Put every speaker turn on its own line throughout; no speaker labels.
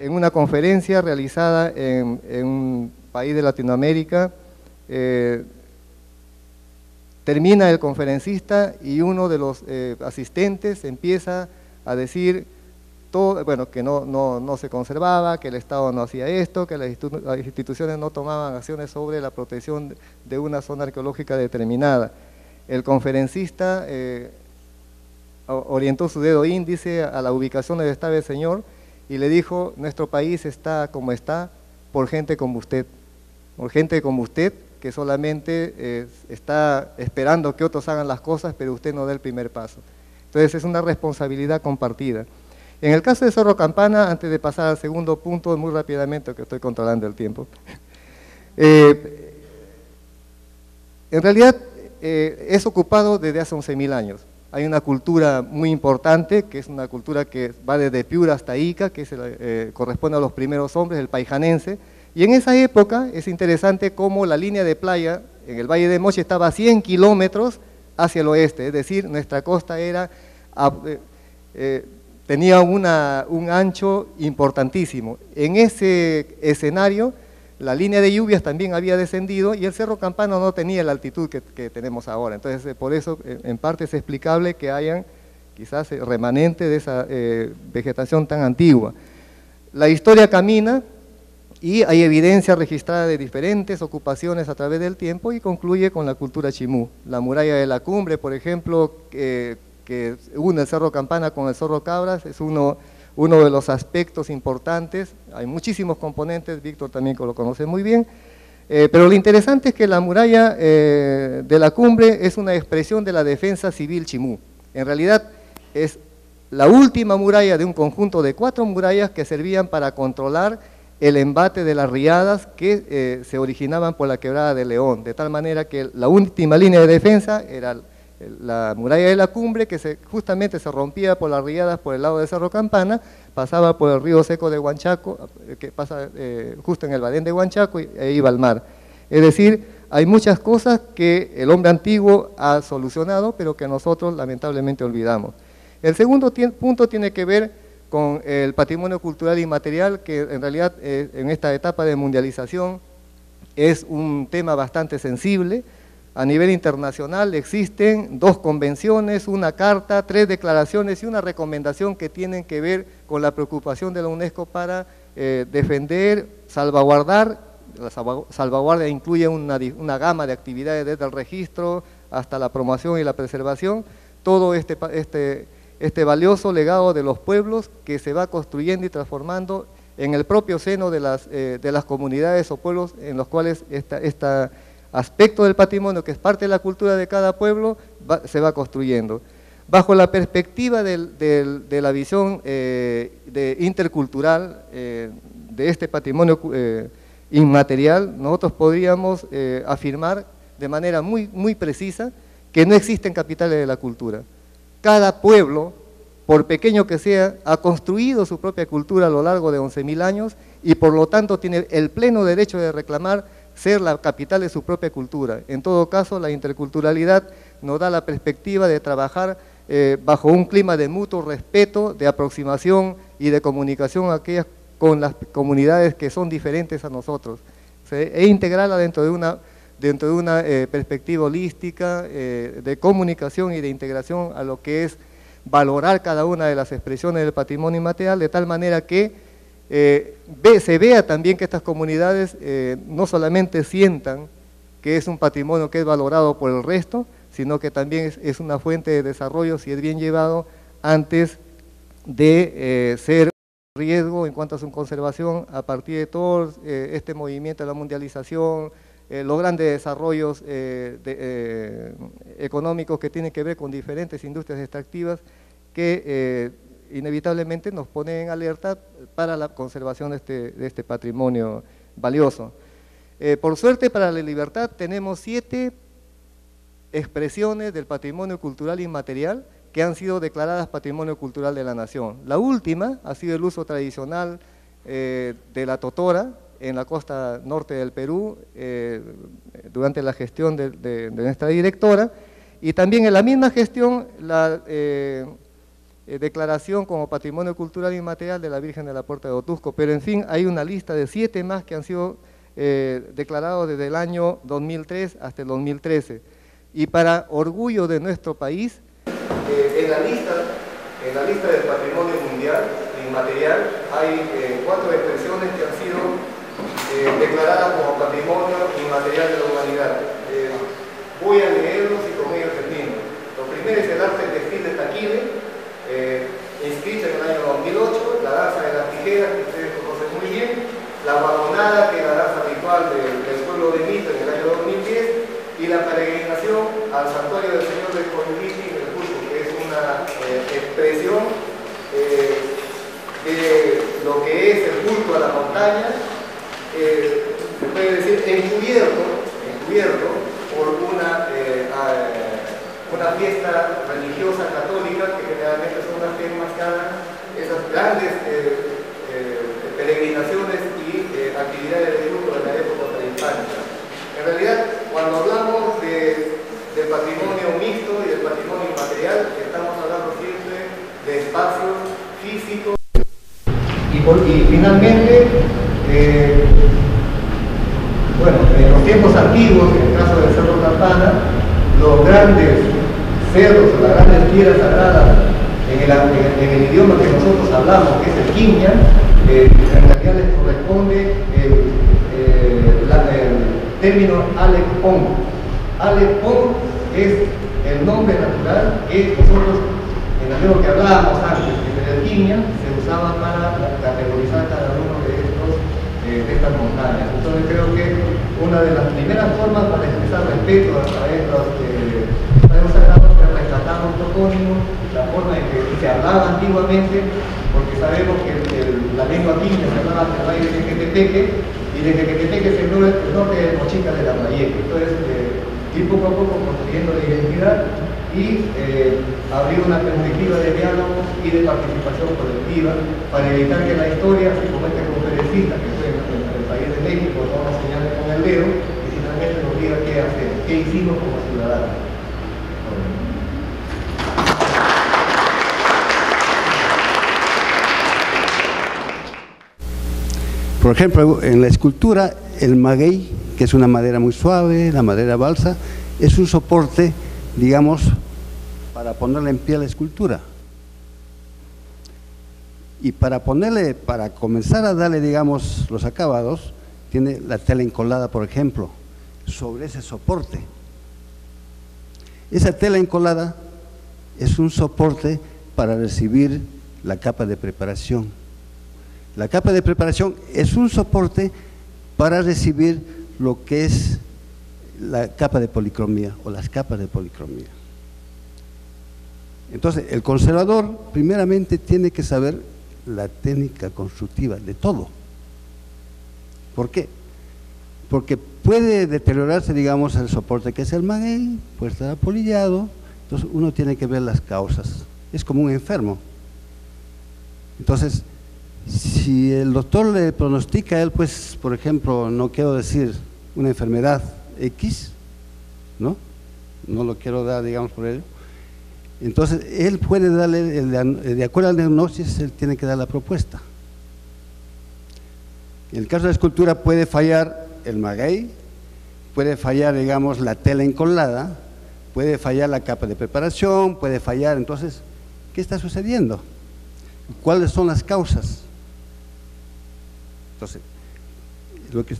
en una conferencia realizada en, un país de Latinoamérica, eh, termina el conferencista y uno de los eh, asistentes empieza a decir todo, bueno, que no, no, se conservaba, que el Estado no hacía esto, que las, instituciones no tomaban acciones sobre la protección de una zona arqueológica determinada. El conferencista eh, orientó su dedo índice a la ubicación donde estaba el señor y le dijo, nuestro país está como está por gente como usted, por gente como usted que solamente eh, está esperando que otros hagan las cosas, pero usted no da el primer paso. Entonces es una responsabilidad compartida. En el caso de Zorro Campana, antes de pasar al segundo punto, muy rápidamente, que estoy controlando el tiempo, eh, en realidad eh, es ocupado desde hace 11.000 años. Hay una cultura muy importante, que es una cultura que va desde Piura hasta Ica, que eh, corresponde a los primeros hombres, el paijanense. Y en esa época es interesante cómo la línea de playa en el Valle de Moche estaba a 100 kilómetros hacia el oeste, es decir, nuestra costa era, eh, eh, tenía un ancho importantísimo. En ese escenario la línea de lluvias también había descendido y el Cerro Campano no tenía la altitud que, tenemos ahora. Entonces, eh, por eso, eh, en parte es explicable que hayan quizás eh, remanente de esa vegetación tan antigua. La historia camina y hay evidencia registrada de diferentes ocupaciones a través del tiempo y concluye con la cultura chimú. La muralla de la cumbre, por ejemplo, que une el Cerro Campana con el Cerro Cabras, es uno uno de los aspectos importantes, hay muchísimos componentes, Víctor también lo conoce muy bien, eh, pero lo interesante es que la muralla eh, de la cumbre es una expresión de la defensa civil chimú. En realidad es la última muralla de un conjunto de cuatro murallas que servían para controlar el embate de las riadas que eh, se originaban por la quebrada de León, de tal manera que la última línea de defensa era la muralla de la cumbre, que justamente se rompía por las riadas por el lado de Cerro Campana, pasaba por el río seco de Huanchaco, eh, que pasa eh, justo en el badén de Huanchaco, e iba al mar. Es decir, hay muchas cosas que el hombre antiguo ha solucionado, pero que nosotros lamentablemente olvidamos. El segundo punto tiene que ver con el patrimonio cultural inmaterial, que en realidad eh, en esta etapa de mundialización es un tema bastante sensible, a nivel internacional existen dos convenciones, una carta, tres declaraciones y una recomendación que tienen que ver con la preocupación de la UNESCO para eh, defender, salvaguardar, la salvaguardia incluye una, gama de actividades desde el registro hasta la promoción y la preservación, todo este, este, este valioso legado de los pueblos que se va construyendo y transformando en el propio seno de las, eh, de las comunidades o pueblos en los cuales esta, esta aspecto del patrimonio que es parte de la cultura de cada pueblo se va construyendo. Bajo la perspectiva de la visión eh, intercultural eh, de este patrimonio eh, inmaterial, nosotros podríamos afirmar de manera muy, muy precisa que no existen capitales de la cultura. Cada pueblo, por pequeño que sea, ha construido su propia cultura a lo largo de 11.000 años y por lo tanto tiene el pleno derecho de reclamar ser la capital de su propia cultura. En todo caso, la interculturalidad nos da la perspectiva de trabajar eh, bajo un clima de mutuo respeto, de aproximación y de comunicación aquellas, con las comunidades que son diferentes a nosotros, e integrarla dentro de una, dentro de una eh, perspectiva holística eh, de comunicación y de integración a lo que es valorar cada una de las expresiones del patrimonio inmaterial, de tal manera que eh, se vea también que estas comunidades eh, no solamente sientan que es un patrimonio que es valorado por el resto, sino que también es, una fuente de desarrollo si es bien llevado antes de eh, ser riesgo en cuanto a su conservación a partir de todo este movimiento de la mundialización, los grandes desarrollos económicos que tienen que ver con diferentes industrias extractivas que inevitablemente nos pone en alerta para la conservación de este, este patrimonio valioso. Eh, por suerte para la libertad tenemos siete expresiones del patrimonio cultural inmaterial que han sido declaradas patrimonio cultural de la nación. La última ha sido el uso tradicional eh, de la totora en la costa norte del Perú eh, durante la gestión de, nuestra directora y también en la misma gestión la eh, declaración como patrimonio cultural inmaterial de la Virgen de la Puerta de Otusco, pero en fin hay una lista de siete más que han sido eh, declarados desde el año 2003 hasta el 2013. Y para orgullo de nuestro país, eh, en, la lista, en la lista del patrimonio mundial inmaterial hay cuatro expresiones que han sido declaradas como patrimonio inmaterial de la humanidad. voy a leerlos y con ellos termino. Lo primero es el arte textil de Taquile, eh, en el año 2008, la danza de las tijeras, que ustedes conocen muy bien, la vagonada, que es la danza ritual del, pueblo de Mito en el año 2010, y la peregrinación al santuario del Señor del Coyuliti en el Cusco, que es una eh, expresión eh, de lo que es el culto a la montaña, se puede decir encubierto, encubierto fiesta religiosa católica que generalmente son las que enmascaran esas grandes eh, eh, peregrinaciones y eh, actividades de culto de la época prehispánica. En realidad, cuando hablamos de, patrimonio mixto y del patrimonio inmaterial, estamos hablando siempre de espacios físicos y, y finalmente, bueno, en los tiempos antiguos, en el caso del Cerro Campana, los grandes cerros o las grandes piedras sagradas en el, el, idioma que nosotros hablamos, que es el quimia, eh, en realidad les corresponde el, eh, término Alepón. Alepón es el nombre natural que nosotros, en el que hablábamos antes, que el quimia se usaba para categorizar cada uno de estos eh, estas montañas. Entonces creo que una de las primeras formas para expresar respeto a, estos un topónimo, la forma en que se hablaba antiguamente, porque sabemos que la lengua quinta se hablaba de Jequetepeque, y de Jequetepeque es el norte de Mochica de la Mayeque. Entonces, eh, ir poco a poco construyendo la identidad y eh, abrir una perspectiva de diálogo y de participación colectiva para evitar que la historia se cometa con perecita, que fue en, el país de México, no nos señale con el dedo y finalmente nos diga qué hacer, qué hicimos como ciudadanos.
Por ejemplo, en la escultura, el maguey, que es una madera muy suave, la madera balsa, es un soporte, digamos, para ponerle en pie a la escultura. Y para ponerle, para comenzar a darle, digamos, los acabados, tiene la tela encolada, por ejemplo, sobre ese soporte. Esa tela encolada es un soporte para recibir la capa de preparación. La capa de preparación es un soporte para recibir lo que es la capa de policromía o las capas de policromía. Entonces, el conservador primeramente tiene que saber la técnica constructiva de todo. ¿Por qué? Porque puede deteriorarse, digamos, el soporte que es el maguey, puede estar apolillado, entonces uno tiene que ver las causas. Es como un enfermo. Entonces, si el doctor le pronostica a él, pues, por ejemplo, no quiero decir una enfermedad X, ¿no? No lo quiero dar, digamos, por ello. Entonces, él puede darle, de acuerdo al diagnóstico, él tiene que dar la propuesta. En el caso de la escultura puede fallar el maguey, puede fallar, digamos, la tela encolada, puede fallar la capa de preparación, puede fallar, entonces, ¿qué está sucediendo? ¿Cuáles son las causas? Entonces, lo que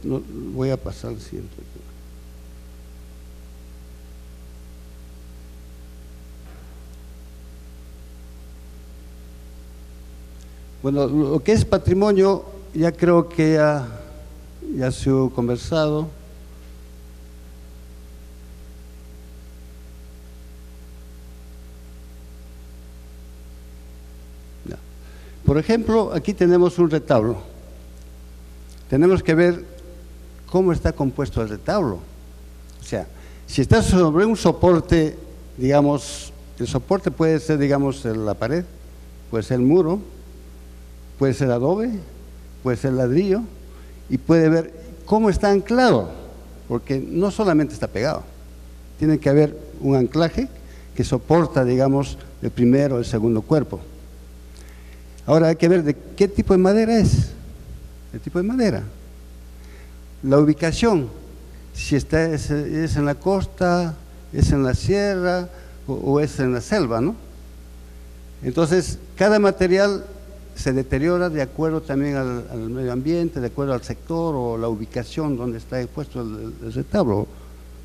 voy a pasar al siguiente. Bueno, lo que es patrimonio, ya creo que ya se ha conversado. Por ejemplo, aquí tenemos un retablo tenemos que ver cómo está compuesto el retablo. O sea, si está sobre un soporte, digamos, el soporte puede ser, digamos, la pared, puede ser el muro, puede ser adobe, puede ser ladrillo, y puede ver cómo está anclado, porque no solamente está pegado, tiene que haber un anclaje que soporta, digamos, el primero o el segundo cuerpo. Ahora hay que ver de qué tipo de madera es, el tipo de madera. La ubicación, si está, es, en la costa, es en la sierra o, es en la selva, ¿no? Entonces, cada material se deteriora de acuerdo también al, medio ambiente, de acuerdo al sector o la ubicación donde está expuesto el, retablo,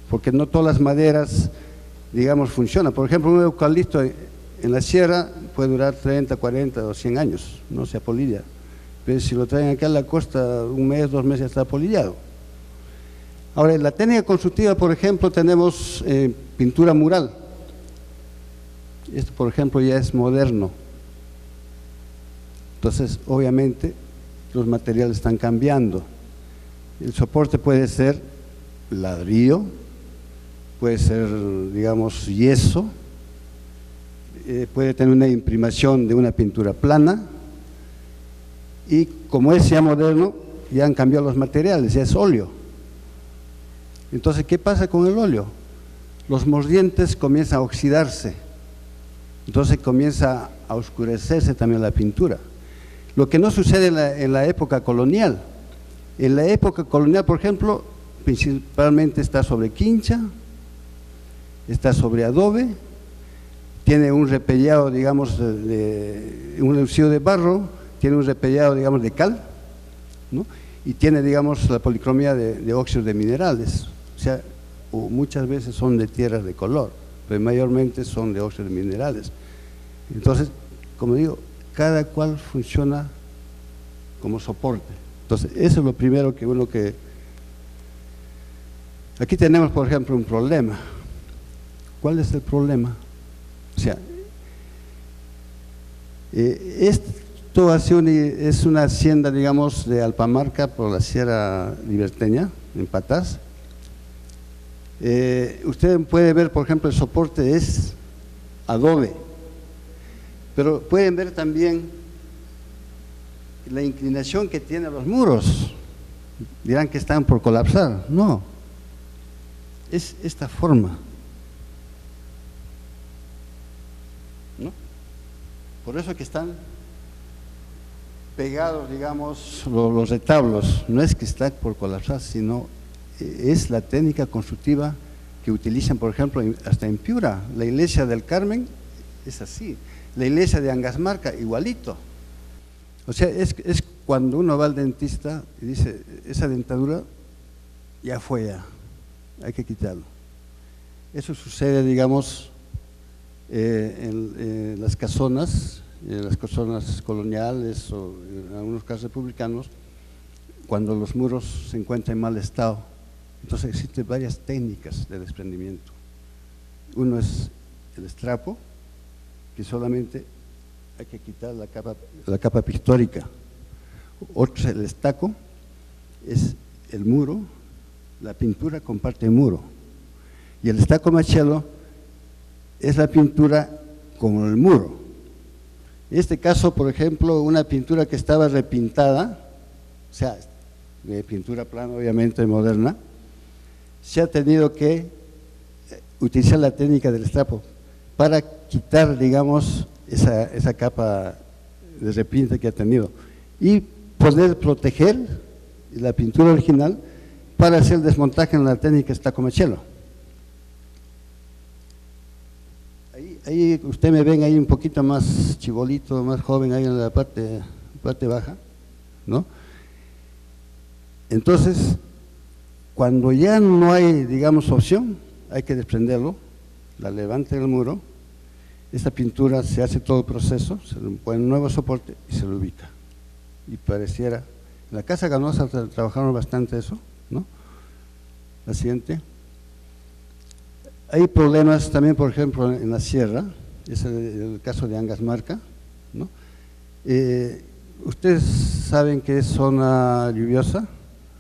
porque no todas las maderas, digamos, funcionan. Por ejemplo, un eucalipto en la sierra puede durar 30, 40 o 100 años, no se apolilla. Pero si lo traen acá a la costa, un mes, dos meses está apolillado. Ahora, en la técnica constructiva, por ejemplo, tenemos eh, pintura mural. Esto, por ejemplo, ya es moderno. Entonces, obviamente, los materiales están cambiando. El soporte puede ser ladrillo, puede ser, digamos, yeso, eh, puede tener una imprimación de una pintura plana y como es ya moderno, ya han cambiado los materiales, ya es óleo. Entonces, ¿qué pasa con el óleo? Los mordientes comienzan a oxidarse, entonces comienza a oscurecerse también la pintura. Lo que no sucede en la, época colonial. En la época colonial, por ejemplo, principalmente está sobre quincha, está sobre adobe, tiene un repellado, digamos, de, un lucido de barro, tiene un repellado, digamos, de cal, ¿no? y tiene, digamos, la policromía de, óxidos de minerales. O sea, muchas veces son de tierras de color, pero mayormente son de óxidos de minerales. Entonces, como digo, cada cual funciona como soporte. Entonces, eso es lo primero que uno que... Aquí tenemos, por ejemplo, un problema. ¿Cuál es el problema? O sea, eh, esto es una hacienda, digamos, de Alpamarca por la Sierra Liberteña, en Patas. Eh, usted puede ver, por ejemplo, el soporte es adobe, pero pueden ver también la inclinación que tienen los muros. Dirán que están por colapsar. No, es esta forma. Por eso que están pegados, digamos, los, retablos. No es que está por colapsar, sino eh, es la técnica constructiva que utilizan, por ejemplo, hasta en Piura. La iglesia del Carmen es así. La iglesia de Angasmarca, igualito. O sea, es, es cuando uno va al dentista y dice, esa dentadura ya fue ya, hay que quitarlo. Eso sucede, digamos, eh, en, las casonas, las casonas coloniales o en algunos casos republicanos, cuando los muros se encuentran en mal estado. Entonces existen varias técnicas de desprendimiento. Uno es el estrapo, que solamente hay que quitar la capa, la capa pictórica. Otro es el estaco, es el muro, la pintura comparte el muro. Y el estaco machelo es la pintura con el muro. En este caso, por ejemplo, una pintura que estaba repintada, o sea, de pintura plana obviamente moderna, se ha tenido que eh, utilizar la técnica del estrapo para quitar, digamos, esa, esa capa de repinte que ha tenido y poder proteger la pintura original para hacer el desmontaje en la técnica estacomachelo. Ahí usted me ven ahí un poquito más chibolito, más joven ahí en la parte, baja, ¿no? Entonces, cuando ya no hay, digamos, opción, hay que desprenderlo, la levanta del muro, esta pintura se hace todo el proceso, se le pone nuevo soporte y se lo ubica. Y pareciera, en la Casa Ganosa trabajaron bastante eso, ¿no? La siguiente. Hay problemas también, por ejemplo, en la sierra, es el, caso de Angasmarca. ¿no? Eh, ustedes saben que es zona lluviosa,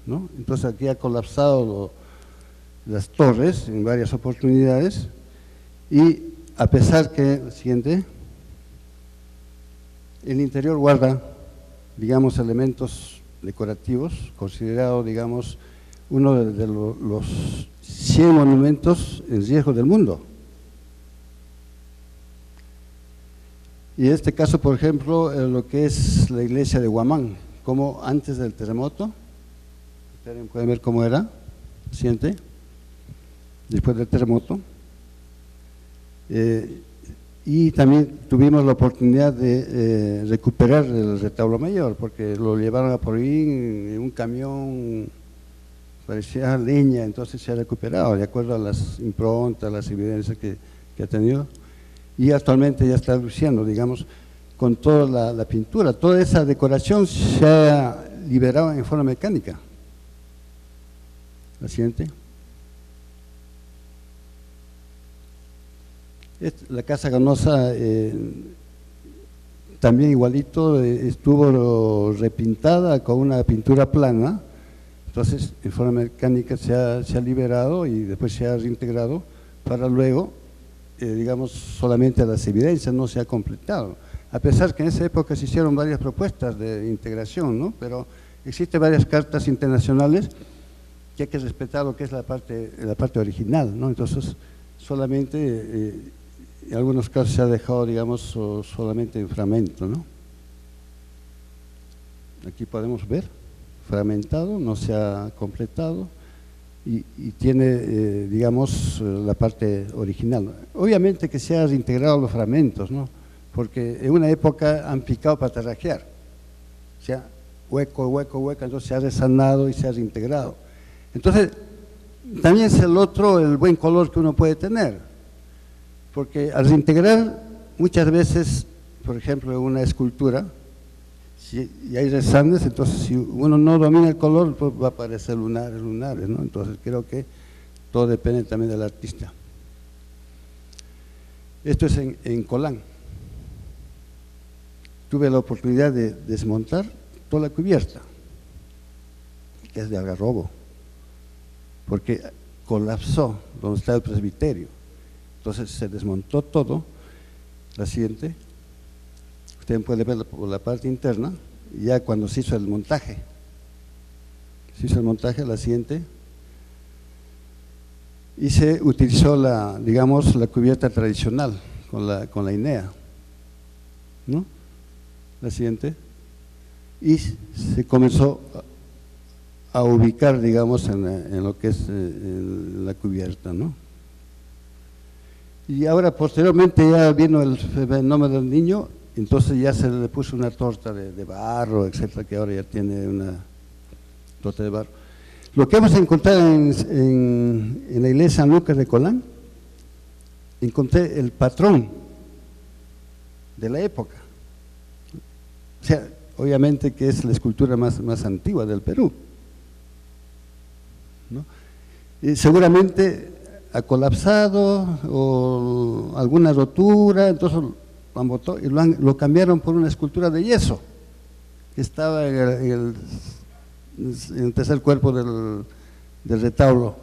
¿no? entonces aquí ha colapsado las torres en varias oportunidades y a pesar que, siguiente, el interior guarda, digamos, elementos decorativos, considerado, digamos, uno de, los 100 monumentos en riesgo del mundo. Y en este caso, por ejemplo, lo que es la iglesia de Guamán, como antes del terremoto, pueden ver cómo era, siente, después del terremoto. Eh, y también tuvimos la oportunidad de eh, recuperar el retablo mayor, porque lo llevaron a por ahí en un camión, parecía leña, entonces se ha recuperado, de acuerdo a las improntas, las evidencias que, que ha tenido. Y actualmente ya está luciendo, digamos, con toda la, pintura. Toda esa decoración se ha liberado en forma mecánica. La siguiente. La Casa Ganosa eh, también igualito eh, estuvo repintada con una pintura plana, entonces en forma mecánica se ha, liberado y después se ha reintegrado para luego, eh, digamos, solamente las evidencias no se ha completado. A pesar que en esa época se hicieron varias propuestas de integración, ¿no? pero existen varias cartas internacionales que hay que respetar lo que es la parte, original, ¿no? entonces solamente en algunos casos se ha dejado, digamos, solamente en fragmento, ¿no? Aquí podemos ver, fragmentado, no se ha completado y, tiene, eh, digamos, la parte original. Obviamente que se han reintegrado los fragmentos, ¿no? Porque en una época han picado para terrajear, o sea, hueco, hueco, hueco, entonces se ha resanado y se ha reintegrado. Entonces, también es el otro, el buen color que uno puede tener porque al reintegrar muchas veces, por ejemplo, una escultura, si hay resandes, entonces si uno no domina el color, pues va a aparecer lunares, lunares. Entonces creo que todo depende también del artista. Esto es en, en Colán. Tuve la oportunidad de desmontar toda la cubierta, que es de algarrobo, porque colapsó donde está el presbiterio entonces se desmontó todo. La siguiente. Usted puede ver por la parte interna, ya cuando se hizo el montaje. Se hizo el montaje, la siguiente. Y se utilizó la, digamos, la cubierta tradicional con la, con la INEA. ¿No? La siguiente. Y se comenzó a ubicar, digamos, en, lo que es eh, la cubierta, ¿no? Y ahora posteriormente ya vino el fenómeno del niño, entonces ya se le puso una torta de, barro, etcétera, que ahora ya tiene una torta de barro. Lo que hemos encontrado en, la iglesia San Lucas de Colán, encontré el patrón de la época. O sea, obviamente que es la escultura más, más antigua del Perú. Y seguramente ha colapsado o alguna rotura, entonces y lo, cambiaron por una escultura de yeso que estaba en el, tercer cuerpo del, retablo.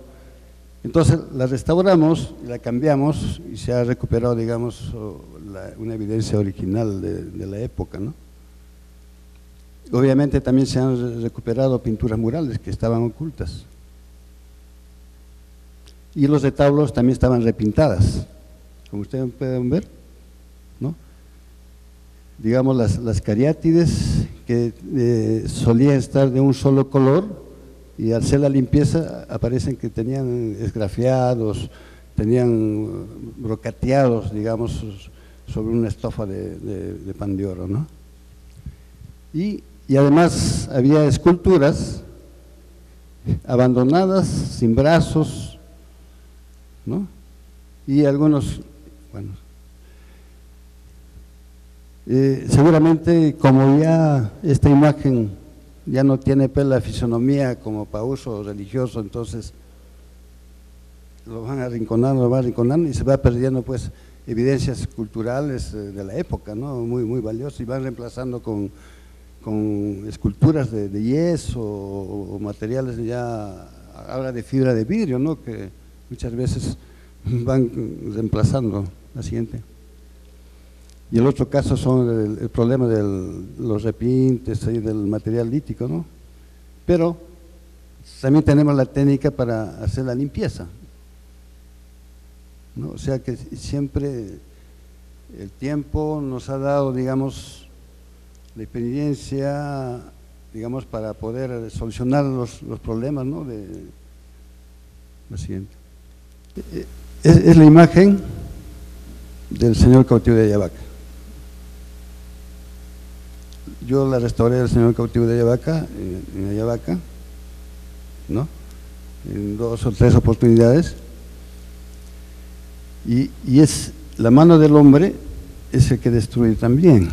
Entonces la restauramos, la cambiamos y se ha recuperado, digamos, una evidencia original de, la época. Obviamente también se han recuperado pinturas murales que estaban ocultas y los retablos también estaban repintadas, como ustedes pueden ver. Digamos las, las cariátides que eh, solían estar de un solo color y al hacer la limpieza aparecen que tenían esgrafiados, tenían brocateados, digamos, sobre una estofa de, pan de oro, ¿no? Y, y además había esculturas abandonadas, sin brazos, ¿no? Y algunos, bueno, eh, seguramente como ya esta imagen ya no tiene pues la fisonomía como para uso religioso, entonces lo van arrinconando, lo van arrinconando y se va perdiendo pues evidencias culturales eh, de la época, ¿no? Muy, muy valiosas y van reemplazando con, con esculturas de, yeso o, o, materiales ya, ahora de fibra de vidrio, ¿no? Que, muchas veces van reemplazando la siguiente. Y el otro caso son el, problema de los repintes y del material lítico, ¿no? Pero también tenemos la técnica para hacer la limpieza. ¿no? O sea que siempre el tiempo nos ha dado, digamos, la experiencia, digamos, para poder solucionar los, problemas, ¿no? De, la siguiente. Es, la imagen del señor cautivo de Ayabaca. Yo la restauré del señor cautivo de Ayabaca, en Ayabaca, ¿no? En dos o tres oportunidades. Y, y es la mano del hombre es el que destruye también.